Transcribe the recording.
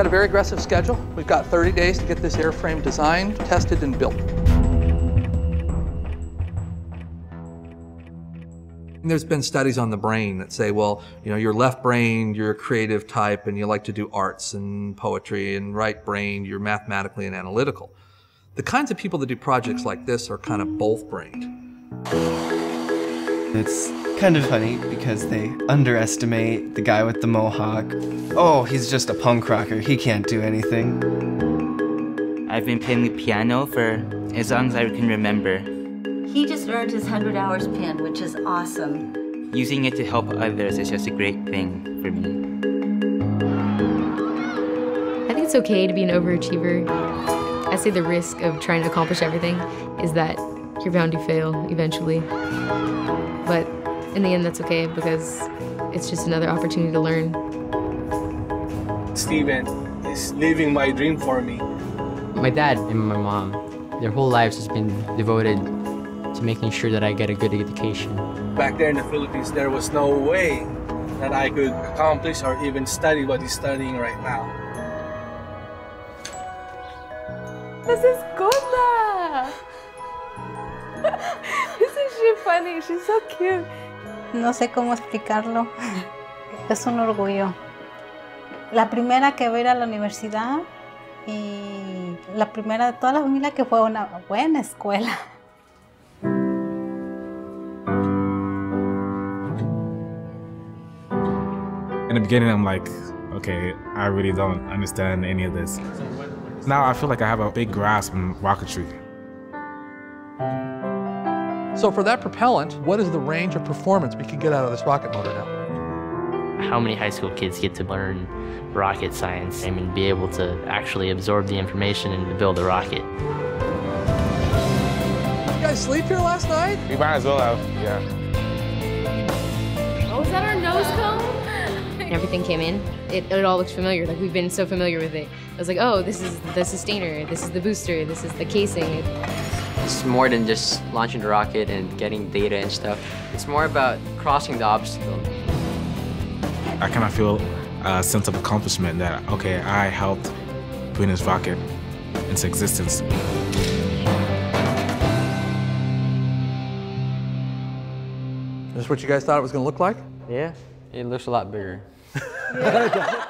We've got a very aggressive schedule. We've got 30 days to get this airframe designed, tested, and built. There's been studies on the brain that say, well, you know, you're left brain, you're a creative type, and you like to do arts and poetry, and right brain, you're mathematically and analytical. The kinds of people that do projects like this are kind of both brained. It's kind of funny because they underestimate the guy with the mohawk. Oh, he's just a punk rocker, he can't do anything. I've been playing the piano for as long as I can remember. He just earned his 100 hours pin, which is awesome. Using it to help others is just a great thing for me. I think it's okay to be an overachiever. I say the risk of trying to accomplish everything is that you're bound to fail eventually. But in the end, that's okay because it's just another opportunity to learn. Steven is living my dream for me. My dad and my mom, their whole lives has been devoted to making sure that I get a good education. Back there in the Philippines, there was no way that I could accomplish or even study what he's studying right now. This is Gonda! Isn't she funny? She's so cute. No sé cómo explicarlo. Es un orgullo. La primera que va a la universidad y la primera de toda la familia que fue una buena escuela. In the beginning, I'm like, okay, I really don't understand any of this. Now I feel like I have a big grasp in rocketry. So for that propellant, what is the range of performance we can get out of this rocket motor now? How many high school kids get to learn rocket science and be able to actually absorb the information and build a rocket? You guys sleep here last night? We might as well have, yeah. Oh, is that our nose cone? Everything came in. It, it all looks familiar. Like we've been so familiar with it. I was like, oh, this is the sustainer. This is the booster. This is the casing. It's more than just launching the rocket and getting data and stuff. It's more about crossing the obstacle. I kind of feel a sense of accomplishment that, okay, I helped bring this rocket into existence. Is this what you guys thought it was going to look like? Yeah, it looks a lot bigger. Yeah.